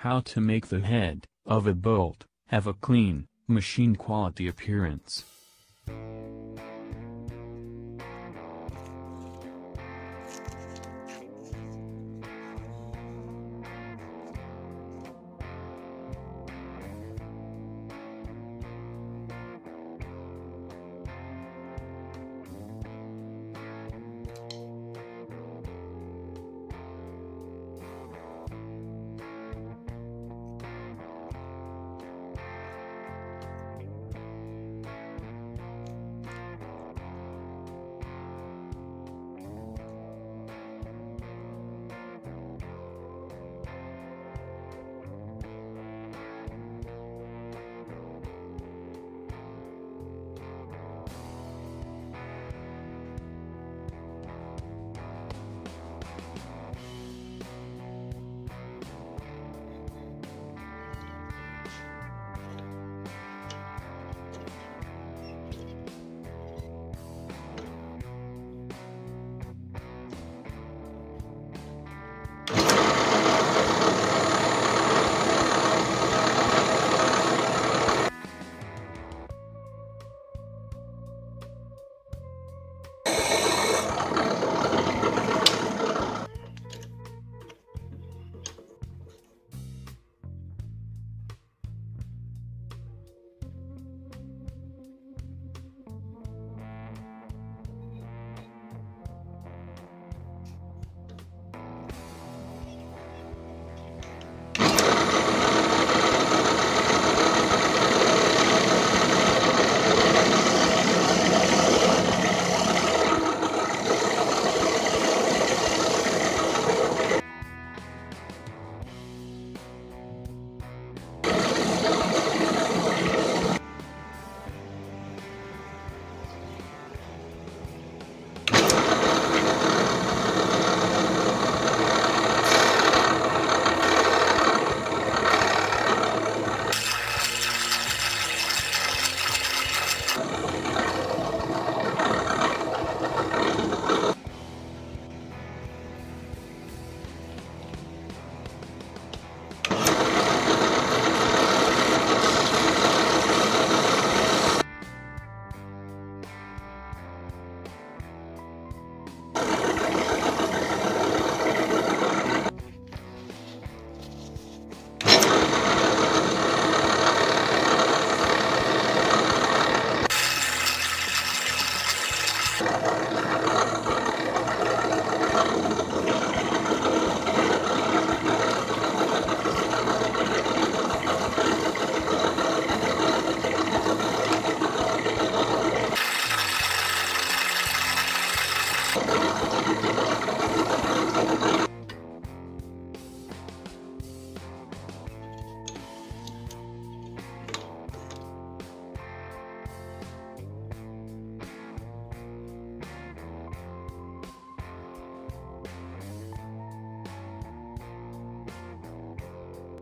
How to make the head of a bolt have a clean, machine quality appearance.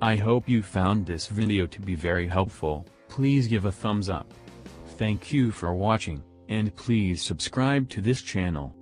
I hope you found this video to be very helpful, please give a thumbs up. Thank you for watching, and please subscribe to this channel.